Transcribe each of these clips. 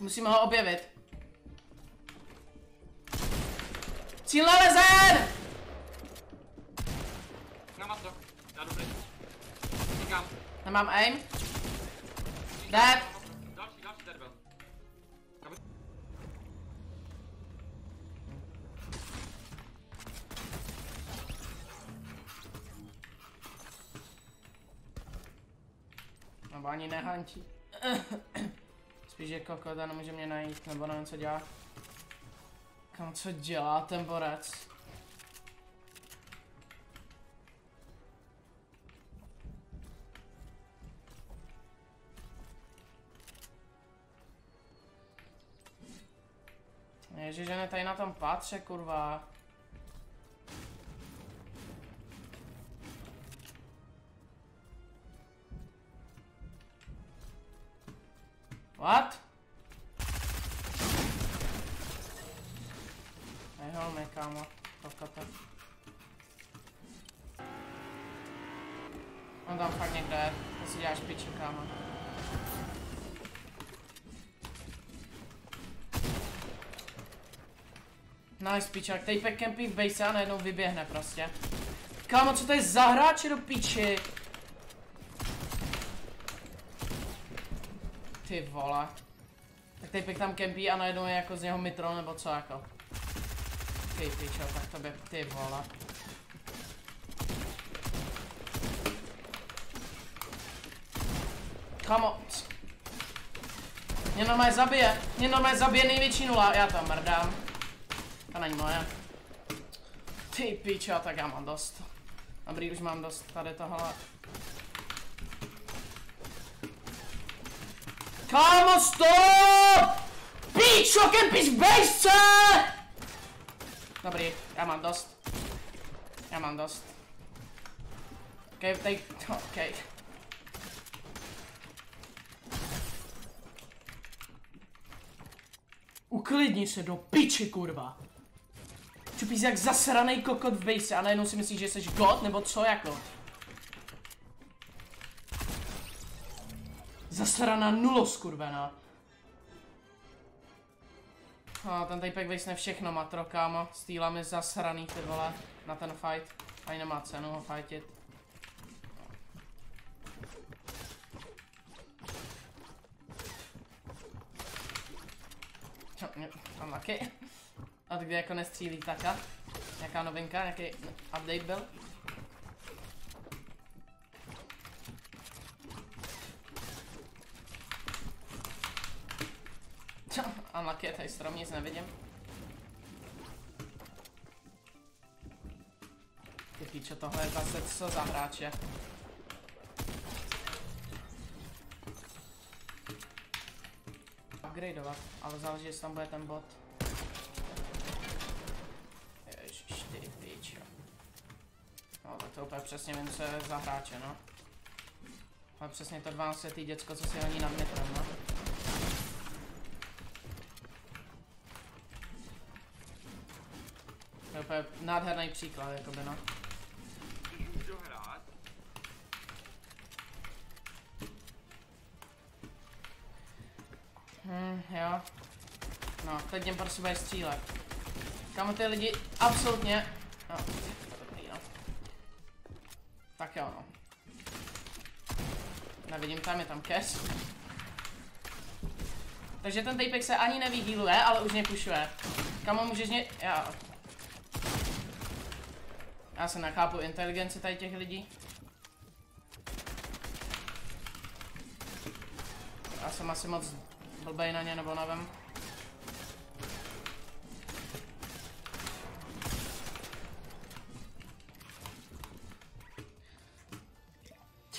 Musíme ho objevit. Cíl nalezen! Na mato. Já pryč. Říkám. Nemám aim. Dead. Další, další dead byl. Nebo ani nehantí. Spíš je kokot a nemůže mě najít, nebo nevím co dělá. Kam co dělá ten borec? Ježiš, že ne tady na tom patře, kurva. What? Nehol mě, kámo. Kokote. On tam fakt někde je. Ty si děláš piči, kámo. Nice, pičák. Tejpek kempí v base a najednou vyběhne prostě. Kámo, co to je za hráče do piči? Ty vole. Tak Tejpek tam kempí a najednou je jako z něho mitro nebo co jako. Ty pičo, tak to by ty vole. Kamo. Mě normálně zabije. Mě normálně zabije největší nula. Já tam mrdám. To není moje. Ty pičo, tak já mám dost. Dobrý, už mám dost tady tohle. Kámo, stop! Pičo, kempíš v bejsce! Dobrý, já mám dost. Já mám dost. Ok, tady, ok. Uklidni se do piči, kurva. Čupíš jak zasranej kokot v base a najednou si myslíš, že jsi god, nebo co jako? Zasraná nulo skurvená. A ten typek vejsne všechno matro, kámo. Stýla mi zasraný ty vole na ten fight. Ani nemá cenu ho fightit. Tam taky. A kdy jako nestřílí taka? Jaká novinka, jaký update byl? Unlucky je tady strom, nic nevidím. Ty píčo, tohle je zase co za hráče. Upgradeovat, ale záleží, jestli tam bude ten bot. Ježiš, ty. No, tak to úplně přesně vím, co je za hráče, no. Ale přesně to 12 letý děcko, co si honí nad metrem, no. Je nádherný příklad, jakoby, no. Dohrát. Hm, jo. No, teď jdem prostě bude střílet. Kam ty lidi absolutně... No, dobrý, no. Tak jo, no. Nevidím tam, je tam kes. Takže ten tapek se ani nevyhýluje, ale už mě pušuje. Kamo můžeš mě... Já... Já se nechápu inteligenci tady těch lidí. Já jsem asi moc blbej na ně, nebo nevím.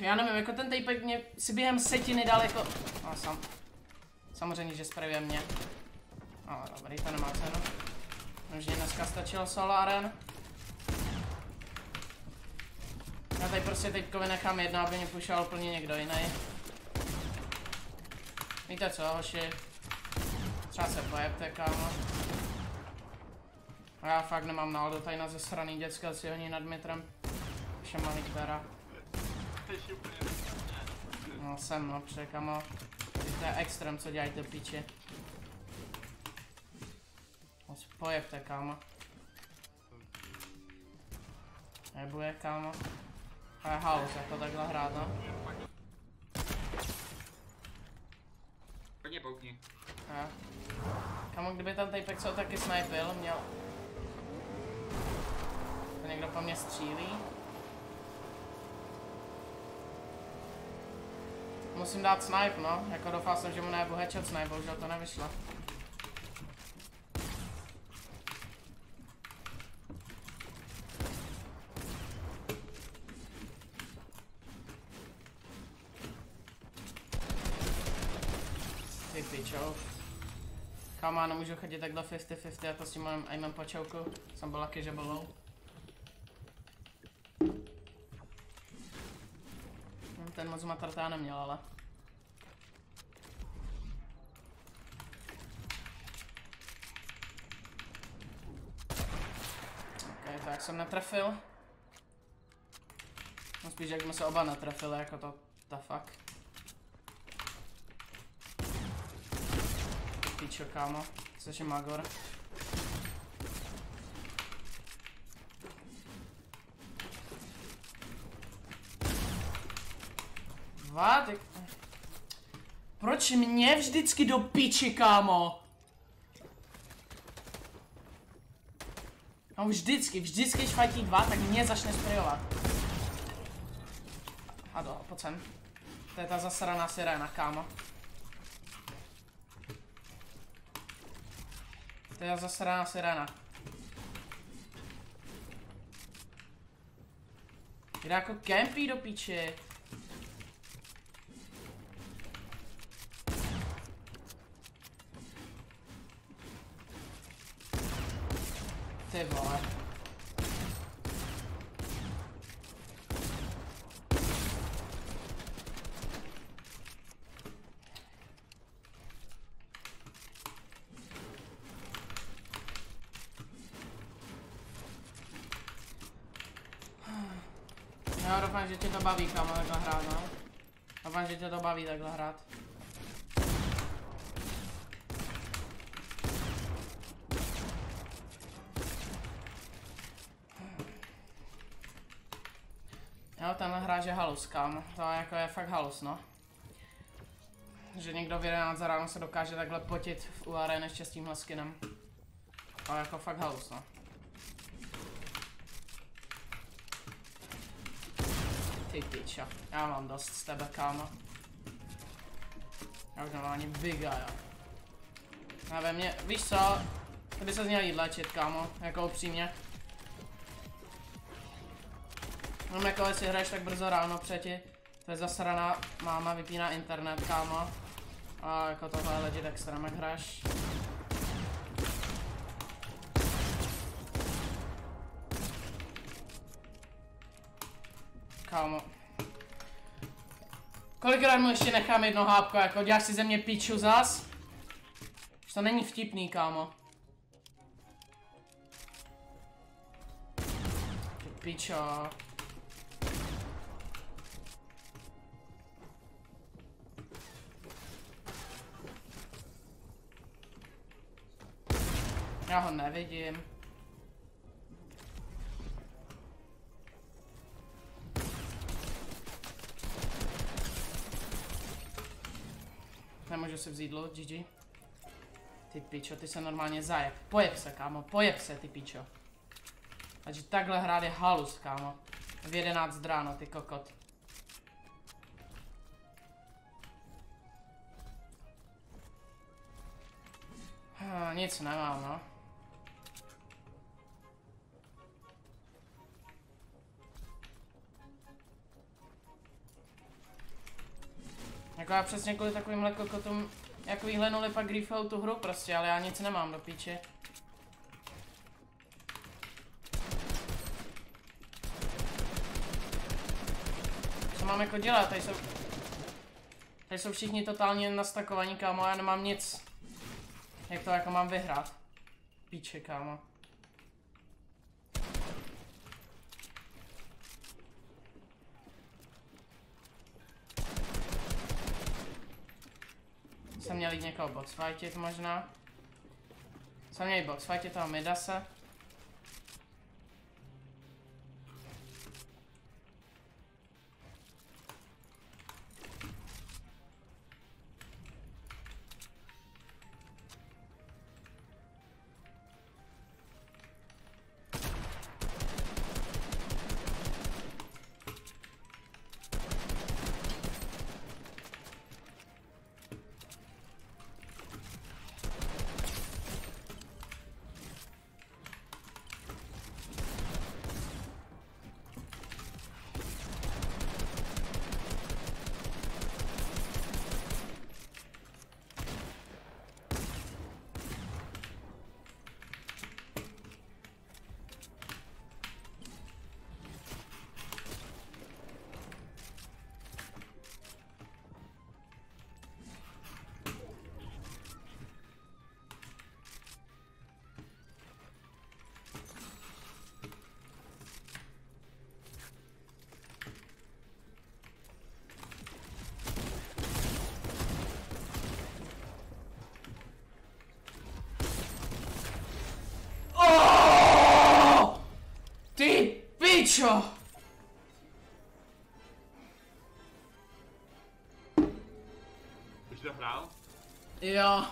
Já nevím, jako ten tapek mě si během setiny dal jako... No, sam. Samozřejmě, že sprayuje mě. Ale dobrý, to nemá cenu. Možná dneska stačilo solo aren. Já tady prostě teďkovi nechám jedno, aby mě pušoval úplně někdo jiný. Víte co, hoši? Třeba se pojebte, kámo. A já fakt nemám náladu tady na zesraný děcka, si honí nad metrem. Která. Jsi úplně No jsem, no, pře, kamo. To je extrém, co dělají to piči. Pojebte, kámo. Nebuje, kámo. To house, jako takhle hrát, no. Hodně poukni. Jo. Kámo, kdyby tam týpek co taky snipil, měl... To někdo po mně střílí. Musím dát snipe, no. Jako doufal jsem, že mu nebudu headshot snipe, bohužel to nevyšlo. Ty pičo. Kámo, já nemůžu chodit takhle 50-50 a to s tím mojím aimem po čouku. Jsem byl lucky, že byl. Hm, Ten moc matartá neměl, ale. Ok, tak jsem netrefil. No spíš jak jsme se oba netrefili, jako to, ta fuck. Pičo, kámo, což je Magor. Jak- Proč mě vždycky do piči, kámo? No vždycky, vždycky, když fightí dva, tak mě začne sprejovat. A do, pojď sem. To je ta zasraná sirena, kámo. To je zasraná sirena. Jde jako campy do piči. Ty vole. Já doufám, že tě to baví, kámo, takhle hrát, no. Doufám, že tě to baví takhle hrát. Jo, tenhle hráč je halus, kámo. To je jako je fakt halus, no. Že někdo v 11 za ráno se dokáže takhle potit v UR ještě s tímhle skinem. To je jako fakt halus, no. Ty piča, já mám dost z tebe, kámo. Já už normálně biga, jo. Nevím, mě, víš co, ty by se měl jít léčit, kámo, jako upřímně. Mám jako jestli hraješ tak brzo ráno přeti, to je zasraná, máma vypíná internet, kámo. A jako tohle je legit extrém, jak hraješ. Kámo. Kolikrát mu ještě nechám jedno hápko, jako děláš si ze mě píču zas? Už to není vtipný, kámo. Pičo. Já ho nevidím. Nemůžu si vzít loot, GG. Ty pičo, ty se normálně zajeb. Pojeb se, kámo, pojeb se, ty pičo. Takže takhle hrát je halus, kámo. V 11 ráno, ty kokot. Ah, nic nemám, no. Jako já přesně kvůli takovýmhle kokotům, jak vyhlenuli pak griefou tu hru prostě, ale já nic nemám do píče. Co mám jako dělat? Tady jsou... Tady jsou všichni totálně nastakovaní, kámo, já nemám nic. Jak to jako mám vyhrát? Píče, kámo. Jsem měl jít někoho boxfightit možná. Tam měj box, fajtě tam Midase. Už to hrál? Jo.